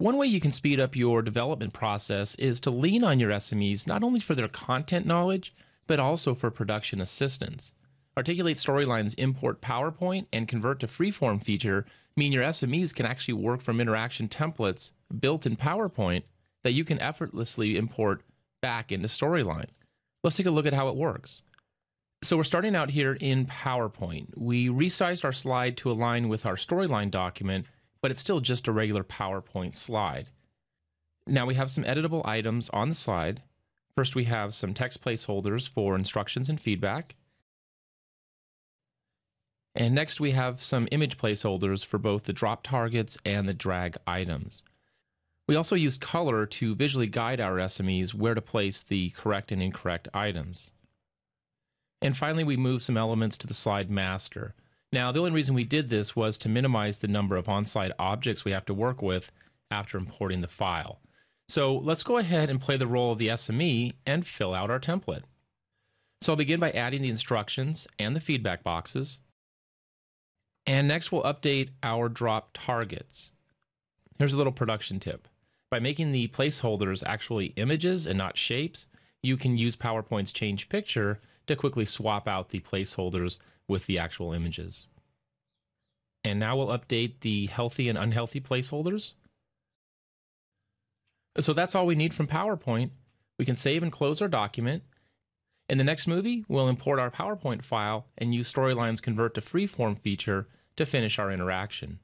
One way you can speed up your development process is to lean on your SMEs not only for their content knowledge, but also for production assistance. Articulate Storyline's import PowerPoint and convert to freeform feature mean your SMEs can actually work from interaction templates built in PowerPoint that you can effortlessly import back into Storyline. Let's take a look at how it works. So we're starting out here in PowerPoint. We resized our slide to align with our Storyline document, but it's still just a regular PowerPoint slide. Now we have some editable items on the slide. First, we have some text placeholders for instructions and feedback. And next we have some image placeholders for both the drop targets and the drag items. We also use color to visually guide our SMEs where to place the correct and incorrect items. And finally, we move some elements to the slide master. Now, the only reason we did this was to minimize the number of on-slide objects we have to work with after importing the file. So let's go ahead and play the role of the SME and fill out our template. So I'll begin by adding the instructions and the feedback boxes. And next we'll update our drop targets. Here's a little production tip. By making the placeholders actually images and not shapes, you can use PowerPoint's change picture to quickly swap out the placeholders with the actual images. And now we'll update the healthy and unhealthy placeholders. So that's all we need from PowerPoint. We can save and close our document. In the next movie, we'll import our PowerPoint file and use Storyline's Convert to Freeform feature to finish our interaction.